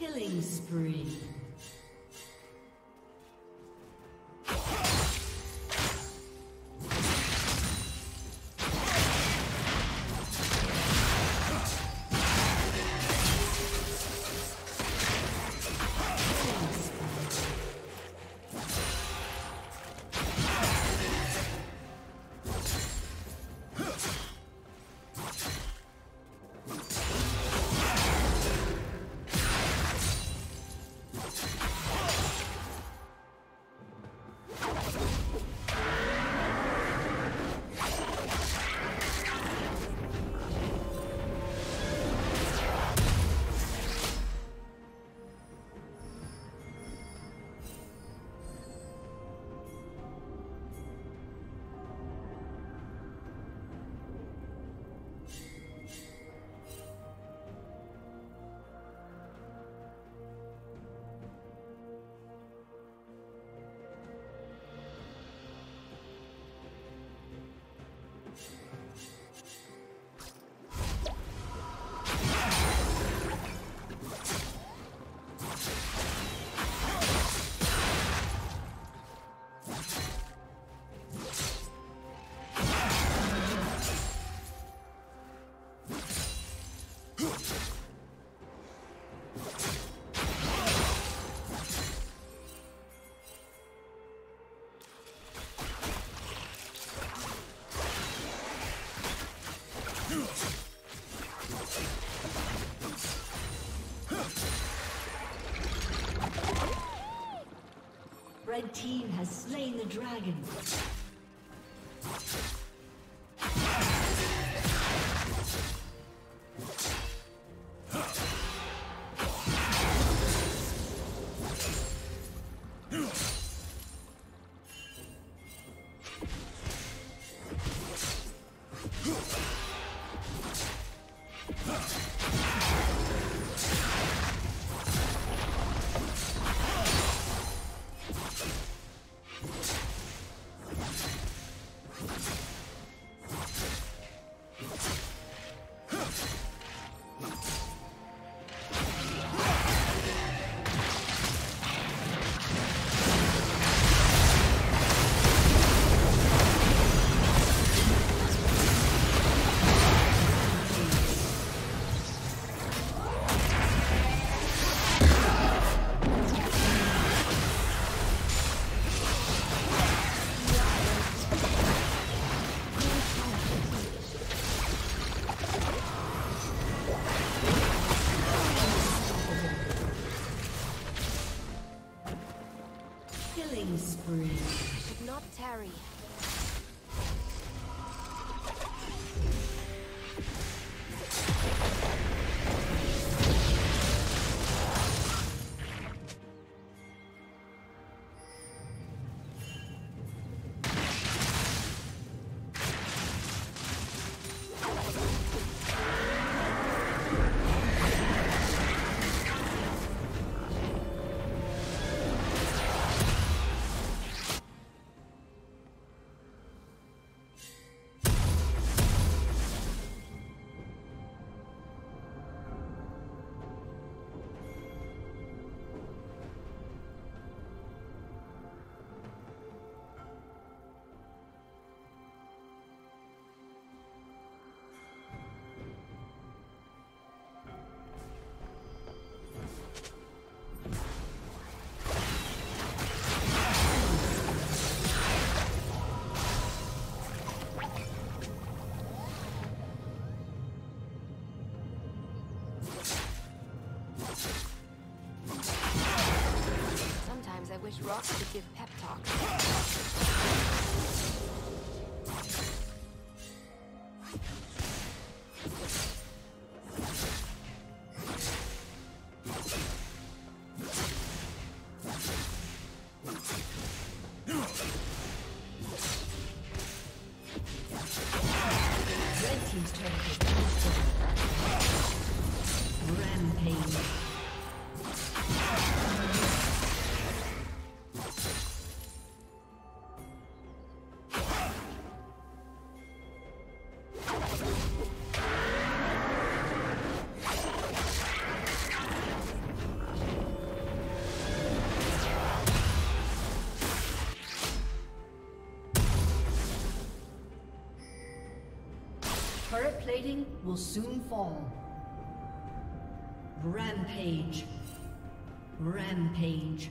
Killing spree. Dragon. Slain the dragon. wish Turret plating will soon fall. Rampage. Rampage.